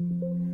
うん。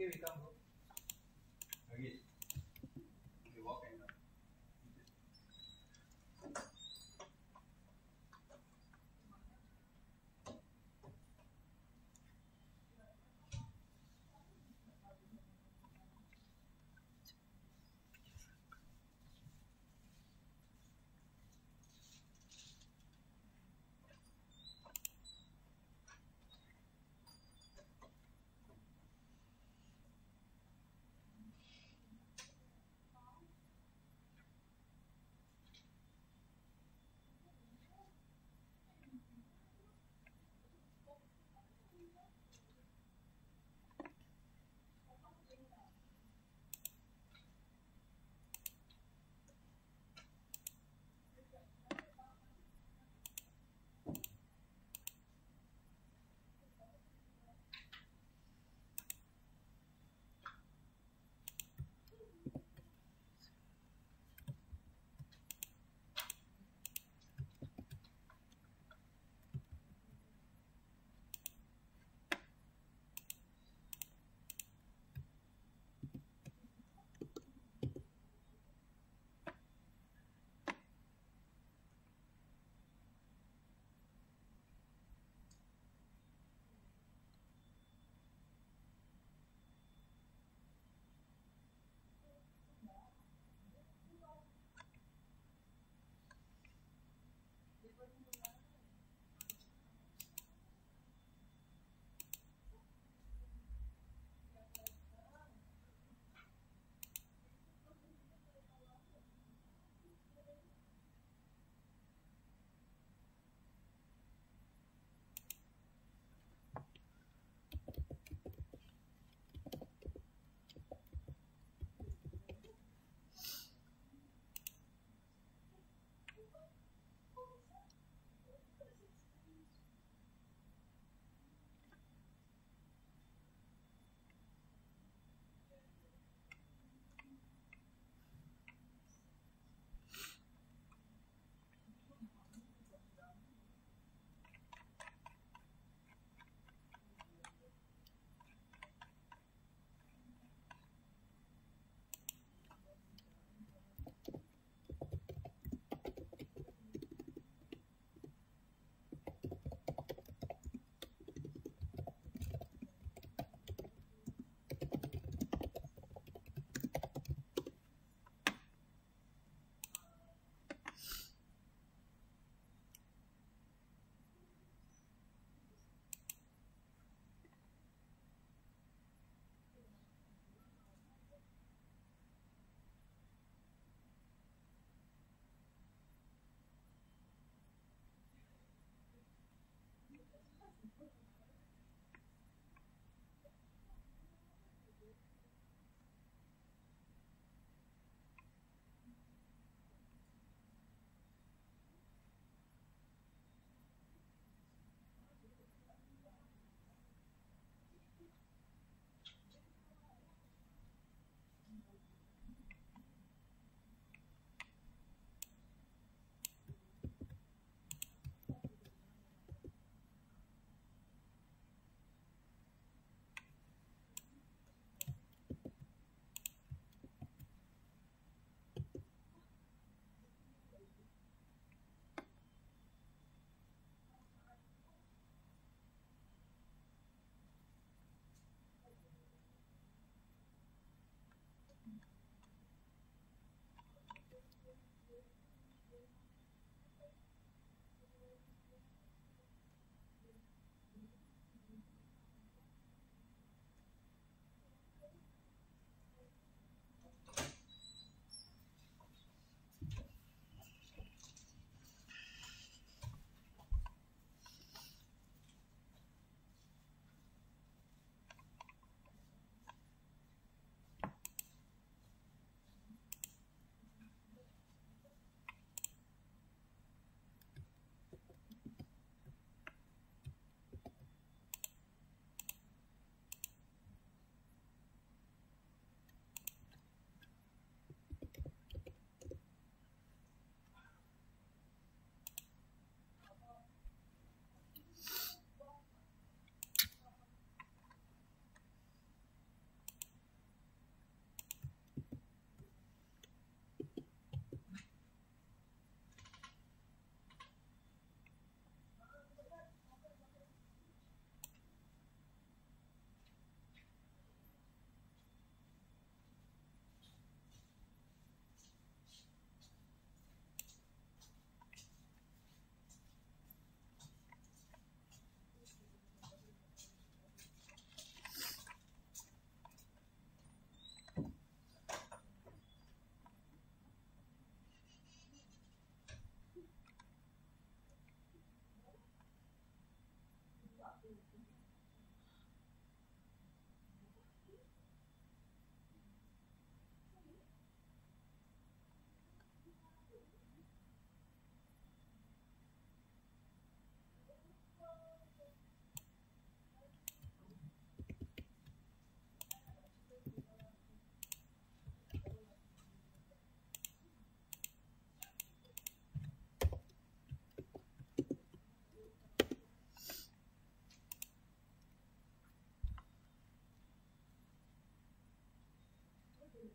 Okay, we come.